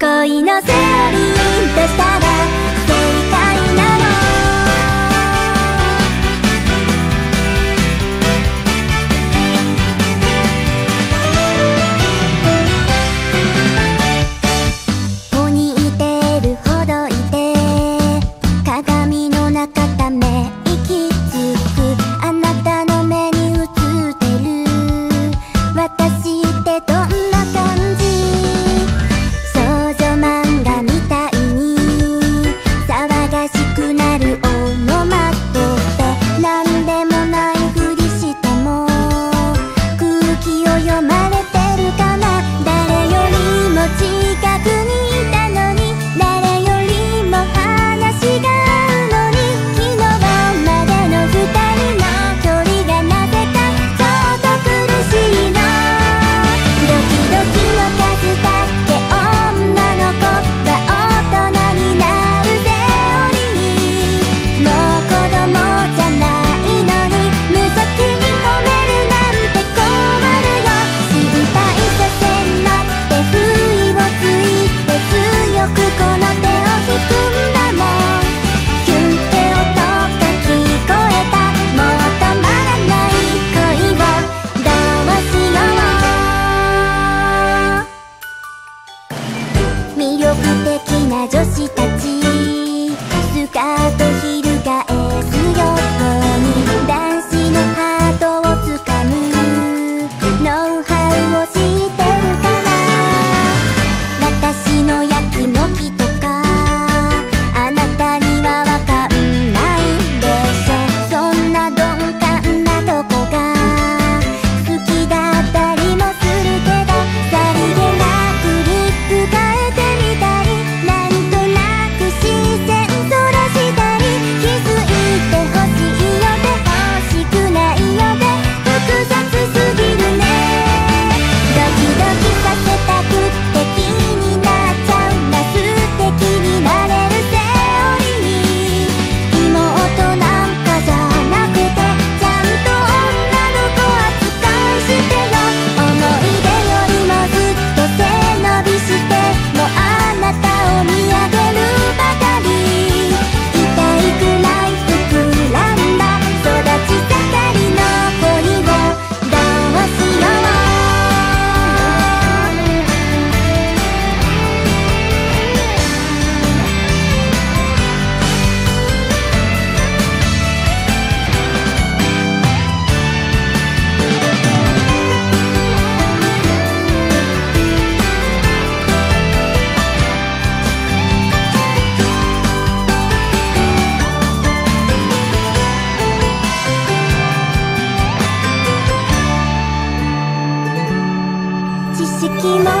恋のセオリーとしたら隙